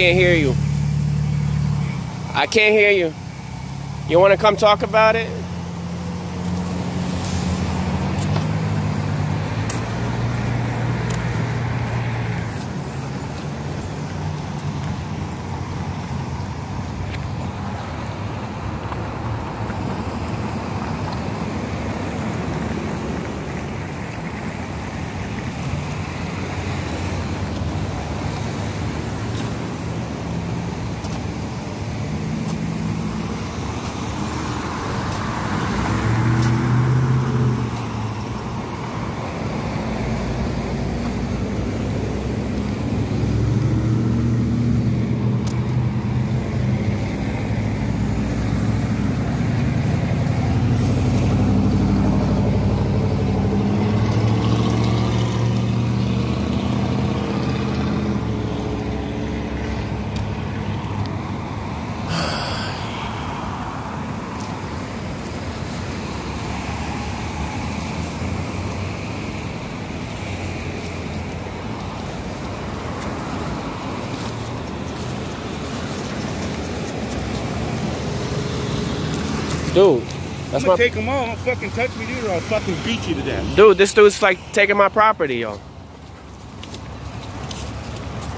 can't hear you. I can't hear you. You want to come talk about it? Dude, that's I'm my gonna take them all. Don't fucking touch me, dude, or I'll fucking beat you to death. dude. This dude's like taking my property, yo.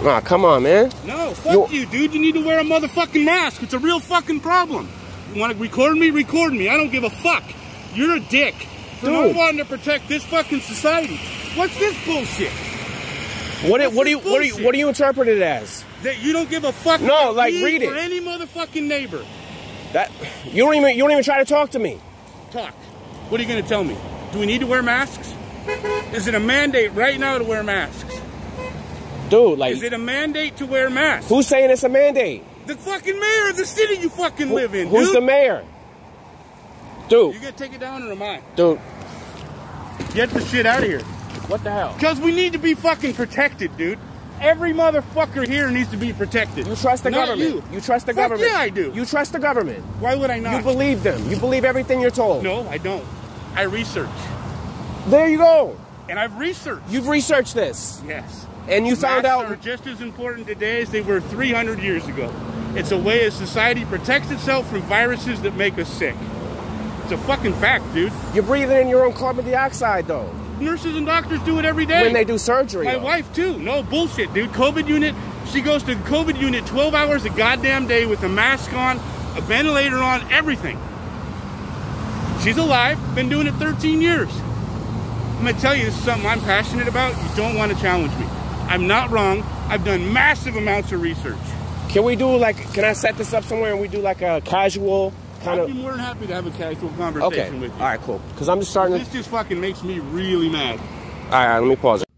Nah, come on, man. No, fuck You- you, dude. You need to wear a motherfucking mask. It's a real fucking problem. You want to record me? Record me. I don't give a fuck. You're a dick. For not Dude. wanting to protect this fucking society. What's this bullshit? What do, what do you just what do you what do you interpret it as? That you don't give a fuck No, like, read it. any motherfucking neighbor. That you don't even you don't even try to talk to me. Talk. What are you gonna tell me? Do we need to wear masks? Is it a mandate right now to wear masks? Dude, like Is it a mandate to wear masks? who's saying it's a mandate? The fucking mayor of the city you fucking Who- live in, who's dude. the mayor? Dude, You gonna take it down or am I? dude, Get the shit out of here. what the hell? Because we need to be fucking protected, dude. Every motherfucker here needs to be protected. You trust the Not government. You. trust the Fuck government. yeah, I do. You trust the government. Why would I not? You believe them. You believe everything you're told. no, I don't. I research. There you go. And I've researched. You've researched this. Yes. And you found Masks out are just as important today as they were 300 years ago. It's a way a society protects itself from viruses that make us sick. It's a fucking fact, dude. you're breathing in your own carbon dioxide though. Nurses and doctors do it every day. When they do surgery. My though. wife too. No bullshit, dude. COVID unit. She goes to the COVID unit 12 hours a goddamn day with a mask on, a ventilator on, everything. She's alive. Been doing it 13 years. I'm gonna tell you this is something I'm passionate about. You don't want to challenge me. I'm not wrong. I've done massive amounts of research. Can we do like can I set this up somewhere and we do like a casual kind I'd of be more than happy to have a casual conversation Okay. with you. All right, cool. Cuz I'm just starting to This just fucking makes me really mad. All right, let me pause it.